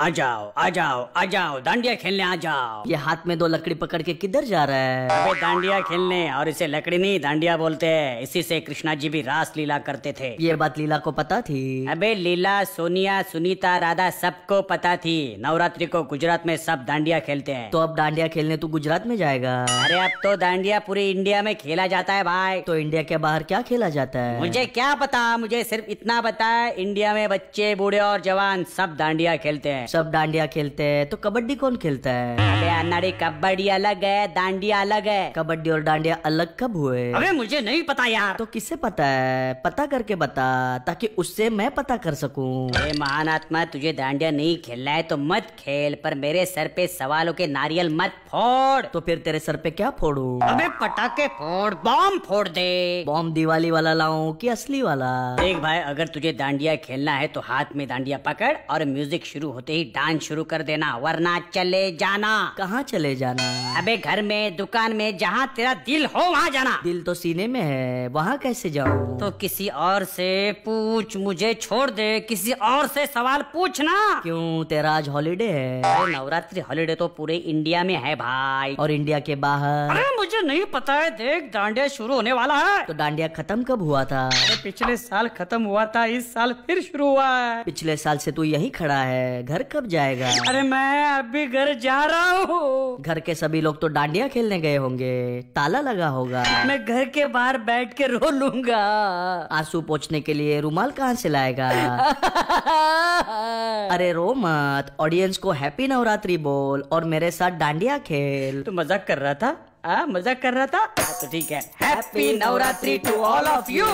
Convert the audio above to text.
आ जाओ आ जाओ आ जाओ डांडिया खेलने आ जाओ। ये हाथ में दो लकड़ी पकड़ के किधर जा रहा है? अबे डांडिया खेलने और इसे लकड़ी नहीं डांडिया बोलते हैं। इसी से कृष्णा जी भी रास लीला करते थे। ये बात लीला को पता थी? अबे लीला सोनिया सुनीता राधा सबको पता थी। नवरात्रि को गुजरात में सब डांडिया खेलते हैं। तो अब डांडिया खेलने तू गुजरात में जाएगा। अरे अब तो डांडिया पूरे इंडिया में खेला जाता है भाई। तो इंडिया के बाहर क्या खेला जाता है? मुझे क्या पता मुझे सिर्फ़ इतना पता है इंडिया में बच्चे बूढ़े और जवान सब डांडिया खेलते हैं। सब डांडिया खेलते हैं। तो कबड्डी कौन खेलता है? अबे अन्नाड़ी कबड्डी अलग है डांडिया अलग है। कबड्डी और डांडिया अलग कब हुए? अबे मुझे नहीं पता यार। तो किससे पता है? पता करके बता ताकि उससे मैं पता कर सकूँ। अरे महान आत्मा तुझे डांडिया नहीं खेलना है तो मत खेल पर मेरे सर पे सवालों के नारियल मत फोड़। तो फिर तेरे सर पे क्या फोड़ू? अबे पटाखे फोड़ बॉम्ब फोड़ दे। बॉम्ब दिवाली वाला लाऊं कि असली वाला? देख भाई अगर तुझे डांडिया खेलना है तो हाथ में डांडिया पकड़ और म्यूज़िक शुरू होते ही डांस शुरू कर देना वरना चले जाना। कहाँ चले जाना? अबे घर में दुकान में जहाँ तेरा दिल हो वहाँ जाना। दिल तो सीने में है वहाँ कैसे जाऊँ? तो किसी और से पूछ मुझे छोड़ दे किसी और से सवाल पूछना। क्यों तेरा आज हॉलीडे है? अरे नवरात्रि हॉलीडे तो पूरे इंडिया में है भाई। और इंडिया के बाहर? अरे मुझे नहीं पता है देख डांडिया शुरू होने वाला है। तो डांडिया खत्म कब हुआ था? अरे पिछले साल खत्म हुआ था इस साल फिर शुरू हुआ है। पिछले साल से तू यही खड़ा है घर कब जाएगा? अरे मैं अभी घर जा रहा हूँ। घर के सभी लोग तो डांडिया खेलने गए होंगे। ताला लगा होगा। मैं घर के बाहर बैठ के रो लूँगा। आँसू पोछने के लिए रुमाल कहाँ से लाएगा? अरे रो मत। ऑडियंस को हैप्पी नवरात्रि बोल और मेरे साथ डांडिया खेल। तू मज़ाक कर रहा था? आ, मज़ाक कर रहा था? तो ठीक है। Happy Navratri to all of you